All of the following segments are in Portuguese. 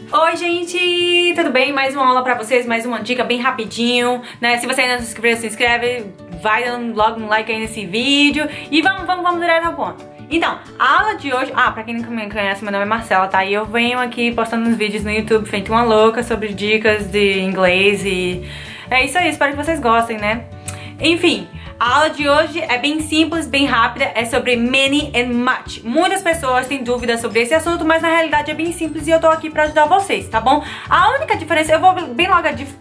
Oi gente, tudo bem? Mais uma aula pra vocês, mais uma dica bem rapidinho, né? Se você ainda não se inscreveu, se inscreve, vai dando logo um like aí nesse vídeo e vamos, vamos, vamos direto ao ponto. Então, a aula de hoje... Ah, pra quem não me conhece, meu nome é Marcela, tá? E eu venho aqui postando uns vídeos no YouTube feito uma louca sobre dicas de inglês e... É isso aí, espero que vocês gostem, né? Enfim, a aula de hoje é bem simples, bem rápida, é sobre many and much. Muitas pessoas têm dúvidas sobre esse assunto, mas na realidade é bem simples e eu tô aqui pra ajudar vocês, tá bom? A única diferença, eu vou bem logo a dif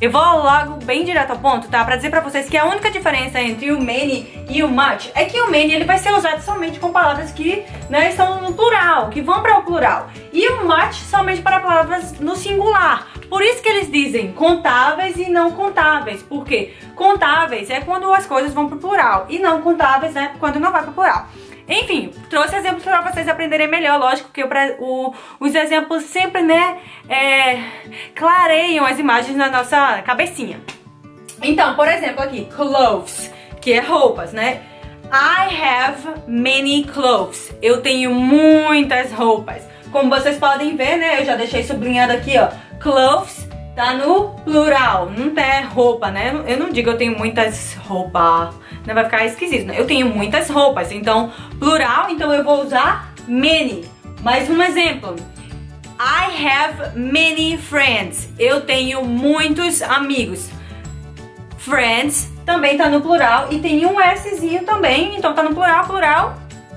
eu vou logo bem direto ao ponto, tá? Pra dizer pra vocês que a única diferença entre o many e o much é que o many ele vai ser usado somente com palavras que né, estão no plural, que vão para o plural. E o much somente para palavras no singular. Por isso que eles dizem contáveis e não contáveis. Por quê? Contáveis é quando as coisas vão pro plural e não contáveis é quando não vai pro plural. Enfim, trouxe exemplos para vocês aprenderem melhor, lógico que o, os exemplos sempre, né, é, clareiam as imagens na nossa cabecinha. Então, por exemplo aqui, clothes, que é roupas, né? I have many clothes. Eu tenho muitas roupas. Como vocês podem ver, né, eu já deixei sublinhado aqui, ó, clothes tá no plural, não tem roupa, né? Eu não digo eu tenho muitas roupas, não vai ficar esquisito, né? Eu tenho muitas roupas, então plural, então eu vou usar many. Mais um exemplo. I have many friends. Eu tenho muitos amigos. Friends também tá no plural e tem um Szinho também, então tá no plural, plural,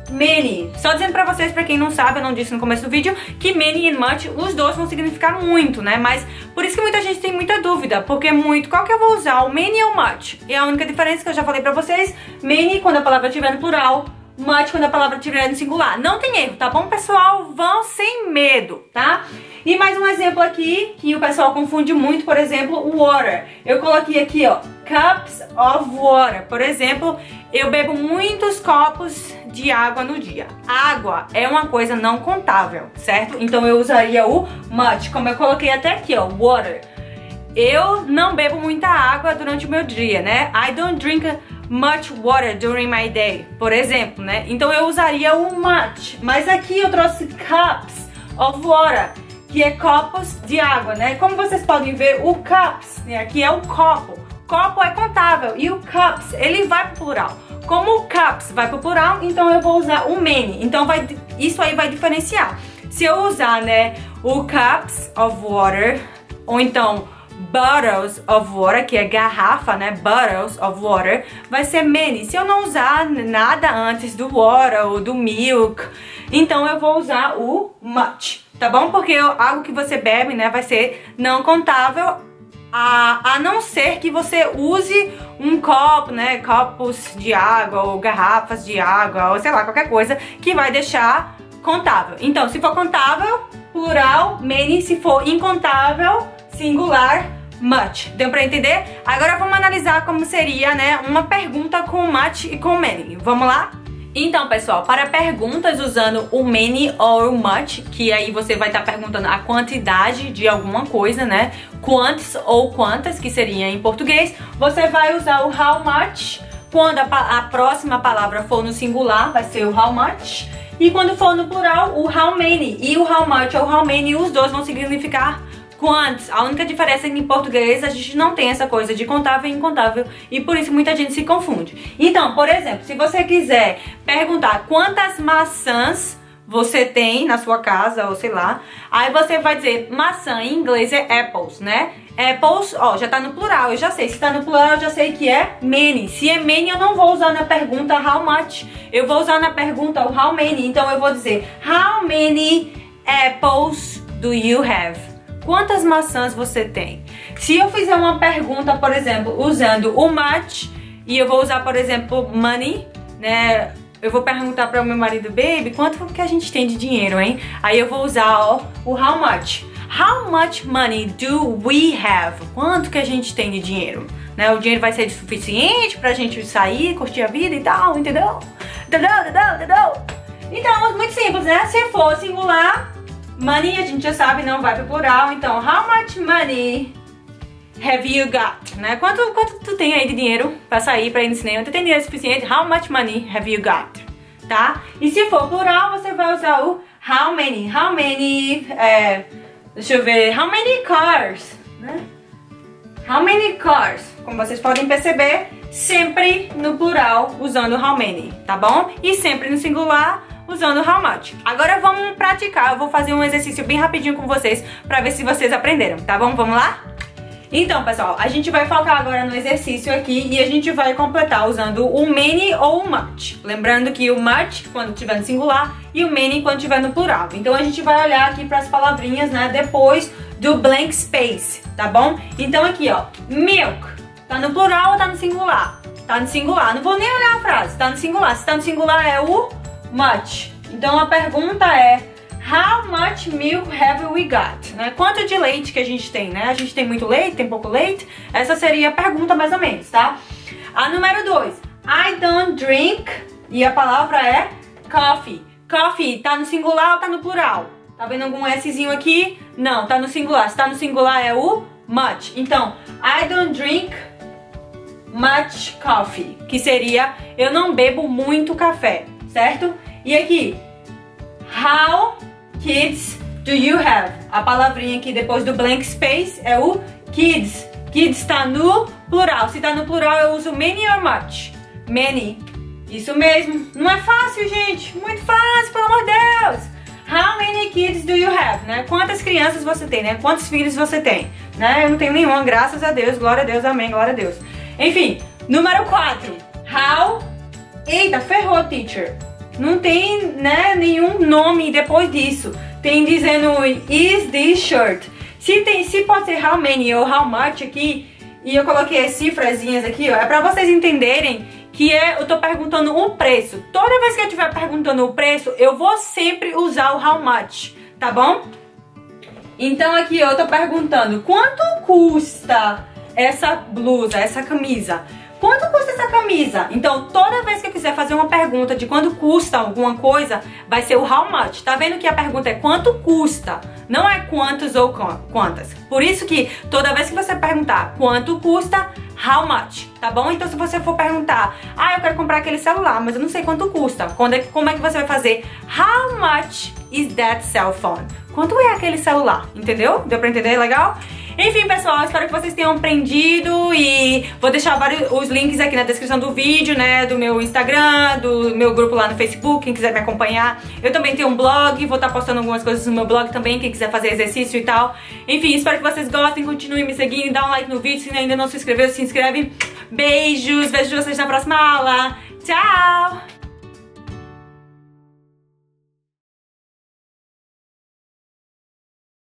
many. Só dizendo pra vocês, pra quem não sabe, eu não disse no começo do vídeo, que many e much, os dois vão significar muito, né? Mas por isso que muita gente tem muita dúvida, porque muito, qual que eu vou usar, o many ou much? E a única diferença que eu já falei pra vocês, many quando a palavra estiver no plural, much quando a palavra estiver no singular. Não tem erro, tá bom, pessoal? Vão sem medo, tá? E mais um exemplo aqui, que o pessoal confunde muito, por exemplo, water. Eu coloquei aqui, ó, cups of water. Por exemplo, eu bebo muitos copos de água no dia. Água é uma coisa não contável, certo? Então eu usaria o much, como eu coloquei até aqui, ó, water. Eu não bebo muita água durante o meu dia, né? I don't drink much water during my day, por exemplo, né? Então eu usaria o much, mas aqui eu trouxe cups of water, que é copos de água, né? Como vocês podem ver, o cups, né? aqui é o copo. Copo é contável e o cups, ele vai pro plural. Como o cups vai pro plural, então eu vou usar o many. Então vai, isso aí vai diferenciar. Se eu usar, né, o cups of water, ou então bottles of water, que é garrafa, né, bottles of water, vai ser many. Se eu não usar nada antes do water ou do milk, então eu vou usar o much, tá bom? Porque algo que você bebe, né, vai ser não contável a, a não ser que você use um copo, né, copos de água ou garrafas de água ou sei lá, qualquer coisa que vai deixar contável. Então, se for contável, plural, many, se for incontável, singular, much. Deu pra entender? Agora vamos analisar como seria, né, uma pergunta com much e com many. Vamos lá? Então, pessoal, para perguntas usando o many or much, que aí você vai estar tá perguntando a quantidade de alguma coisa, né? Quantos ou quantas, que seria em português, você vai usar o how much. Quando a, a próxima palavra for no singular, vai ser o how much. E quando for no plural, o how many. E o how much ou how many, os dois vão significar quantos. A única diferença é que em português a gente não tem essa coisa de contável e incontável e por isso muita gente se confunde. Então, por exemplo, se você quiser perguntar quantas maçãs você tem na sua casa, ou sei lá, aí você vai dizer maçã em inglês é apples, né? Apples, ó, já tá no plural, eu já sei. Se tá no plural, eu já sei que é many. Se é many, eu não vou usar na pergunta how much. Eu vou usar na pergunta how many. Então eu vou dizer how many apples do you have? Quantas maçãs você tem? Se eu fizer uma pergunta, por exemplo, usando o much, e eu vou usar, por exemplo, money, né? Eu vou perguntar para o meu marido, baby, quanto que a gente tem de dinheiro, hein? Aí eu vou usar ó, o how much. How much money do we have? Quanto que a gente tem de dinheiro? Né? O dinheiro vai ser suficiente pra gente sair, curtir a vida e tal, entendeu? Entendeu? Entendeu? Entendeu? Então, muito simples, né? Se for singular, Money a gente já sabe, não vai pro plural. Então, how much money have you got? Né? Quanto, quanto tu tem aí de dinheiro pra sair, pra ir no cinema? Tu tem dinheiro suficiente? How much money have you got? Tá? E se for plural, você vai usar o how many, how many, é, deixa eu ver, how many cars, né? How many cars? Como vocês podem perceber, sempre no plural usando how many, tá bom? E sempre no singular usando how much. Agora vamos praticar, eu vou fazer um exercício bem rapidinho com vocês pra ver se vocês aprenderam, tá bom? Vamos lá? Então, pessoal, a gente vai focar agora no exercício aqui e a gente vai completar usando o many ou o much. Lembrando que o much quando tiver no singular e o many quando tiver no plural. Então a gente vai olhar aqui para as palavrinhas, né, depois do blank space, tá bom? Então aqui, ó, milk, tá no plural ou tá no singular? Tá no singular. Não vou nem olhar a frase, tá no singular. Se tá no singular é o much. Então a pergunta é How much milk have we got? Né? Quanto de leite que a gente tem, né? A gente tem muito leite, tem pouco leite? Essa seria a pergunta mais ou menos, tá? A número 2. I don't drink. E a palavra é coffee. Coffee, tá no singular ou tá no plural? Tá vendo algum Szinho aqui? Não, tá no singular. Se tá no singular é o much. Então, I don't drink much coffee. Que seria, eu não bebo muito café, certo? E aqui, how kids do you have? A palavrinha aqui depois do blank space é o kids. Kids está no plural. Se está no plural, eu uso many or much. Many. Isso mesmo. Não é fácil, gente. Muito fácil, pelo amor de Deus. How many kids do you have? Né? Quantas crianças você tem, né? Quantos filhos você tem? Né? Eu não tenho nenhuma, graças a Deus. Glória a Deus, amém, glória a Deus. Enfim, número 4. How... Eita, ferrou, teacher não tem né, nenhum nome depois disso. Tem dizendo is this shirt. Se, tem, se pode ser how many ou how much aqui, e eu coloquei as cifrazinhas aqui, ó, é pra vocês entenderem que é, eu tô perguntando um preço. Toda vez que eu estiver perguntando o preço, eu vou sempre usar o how much, tá bom? Então aqui eu tô perguntando, quanto custa essa blusa, essa camisa? Quanto camisa? Então, toda vez que eu quiser fazer uma pergunta de quanto custa alguma coisa, vai ser o how much. Tá vendo que a pergunta é quanto custa? Não é quantos ou quantas. Por isso que toda vez que você perguntar quanto custa, how much, tá bom? Então se você for perguntar, ah, eu quero comprar aquele celular, mas eu não sei quanto custa. Quando é, como é que você vai fazer? How much is that cell phone? Quanto é aquele celular? Entendeu? Deu pra entender? Legal? Enfim, pessoal, espero que vocês tenham aprendido e vou deixar vários, os links aqui na descrição do vídeo, né, do meu Instagram, do meu grupo lá no Facebook, quem quiser me acompanhar. Eu também tenho um blog, vou estar tá postando algumas coisas no meu blog também, quem quiser fazer exercício e tal. Enfim, espero que vocês gostem, continuem me seguindo, dá um like no vídeo, se ainda não se inscreveu, se inscreve. Beijos, vejo vocês na próxima aula. Tchau!